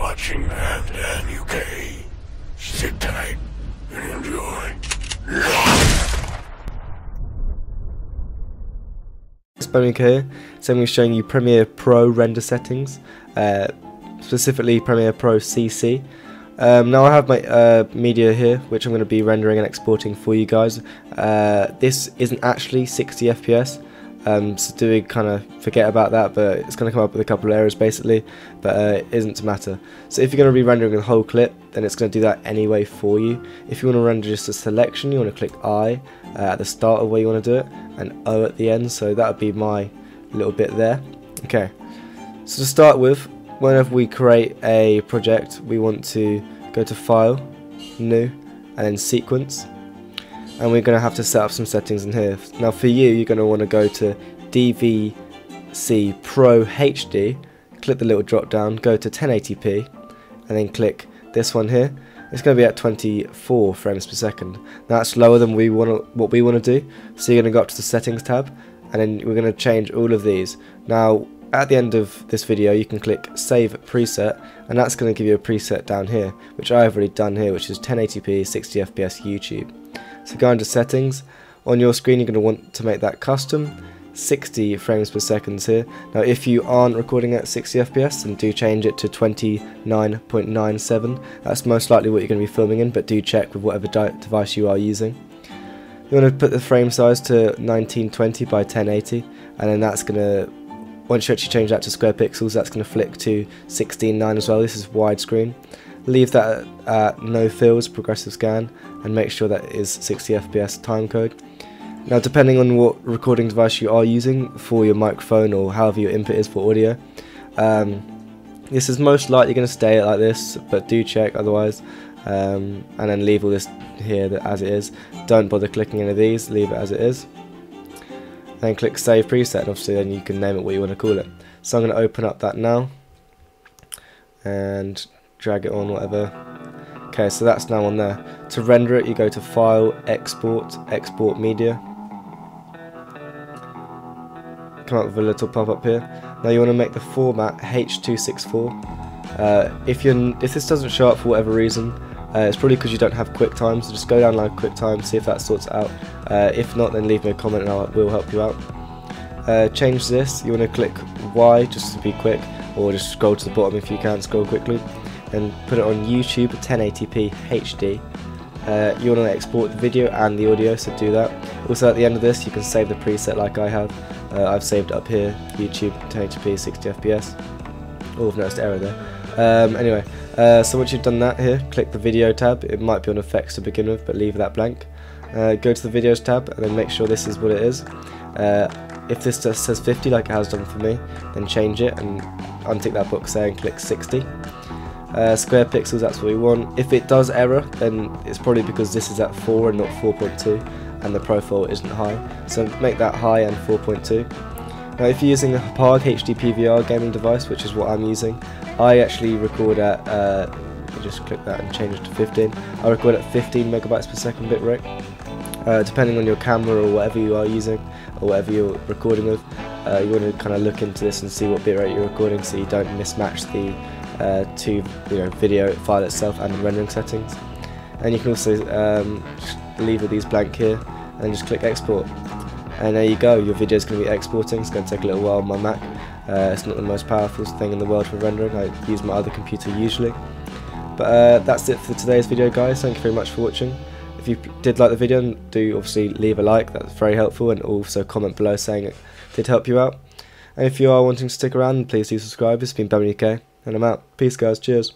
watching BamDanUK. Sit tight and enjoy. BamDan here, so I'm going to be showing you Premiere Pro render settings, uh, specifically Premiere Pro CC. Um, now I have my uh, media here, which I'm going to be rendering and exporting for you guys. Uh, this isn't actually 60 FPS, um, so do we kind of forget about that, but it's going to come up with a couple of errors basically, but uh, it isn't to matter. So if you're going to be rendering the whole clip, then it's going to do that anyway for you. If you want to render just a selection, you want to click I uh, at the start of where you want to do it, and O at the end, so that would be my little bit there. Okay, so to start with, whenever we create a project, we want to go to File, New, and then Sequence and we're going to have to set up some settings in here. Now for you, you're going to want to go to DVC Pro HD, click the little drop down, go to 1080p, and then click this one here. It's going to be at 24 frames per second. Now that's lower than we want to, what we want to do, so you're going to go up to the settings tab, and then we're going to change all of these. Now at the end of this video you can click save preset and that's going to give you a preset down here which I've already done here which is 1080p 60fps YouTube so go into settings. On your screen you're going to want to make that custom. 60 frames per second here. Now if you aren't recording at 60 FPS then do change it to 29.97. That's most likely what you're going to be filming in but do check with whatever device you are using. You want to put the frame size to 1920 by 1080 and then that's going to once you actually change that to square pixels that's going to flick to 16.9 as well. This is widescreen leave that at no fields progressive scan and make sure that is 60 fps timecode. Now depending on what recording device you are using for your microphone or however your input is for audio um, this is most likely going to stay like this but do check otherwise um, and then leave all this here as it is. Don't bother clicking any of these leave it as it is. Then click save preset and obviously then you can name it what you want to call it. So I'm going to open up that now and drag it on, whatever. Okay, so that's now on there. To render it, you go to File, Export, Export Media. Come up with a little pop-up here. Now you want to make the format H264. Uh, if you if this doesn't show up for whatever reason, uh, it's probably because you don't have QuickTime, so just go down like QuickTime, see if that sorts it out. Uh, if not, then leave me a comment and I will help you out. Uh, change this, you want to click Y just to be quick, or just scroll to the bottom if you can, scroll quickly and put it on YouTube 1080p HD. Uh, you want to export the video and the audio, so do that. Also at the end of this you can save the preset like I have. Uh, I've saved up here, YouTube 1080p 60fps. Oh, I've noticed error there. Um, anyway, uh, so once you've done that here, click the video tab. It might be on effects to begin with, but leave that blank. Uh, go to the videos tab and then make sure this is what it is. Uh, if this just says 50 like it has done for me, then change it and untick that box there and click 60 uh, square pixels that's what we want. If it does error then it's probably because this is at 4 and not 4.2 and the profile isn't high. So make that high and 4.2 now if you're using a Hauppauge HD PVR gaming device which is what I'm using I actually record at uh, just click that and change it to 15 I record at 15 megabytes per second bitrate uh, depending on your camera or whatever you are using or whatever you're recording with. Uh, you want to kind of look into this and see what bitrate you're recording so you don't mismatch the uh, to you know video file itself and the rendering settings. And you can also um, leave these blank here and just click export. And there you go your video is going to be exporting. It's going to take a little while on my Mac. Uh, it's not the most powerful thing in the world for rendering. I use my other computer usually. But uh, that's it for today's video guys. Thank you very much for watching. If you did like the video do obviously leave a like. That's very helpful. And also comment below saying it did help you out. And if you are wanting to stick around please do subscribe. It's been BamDanUK and I'm out. Peace, guys. Cheers.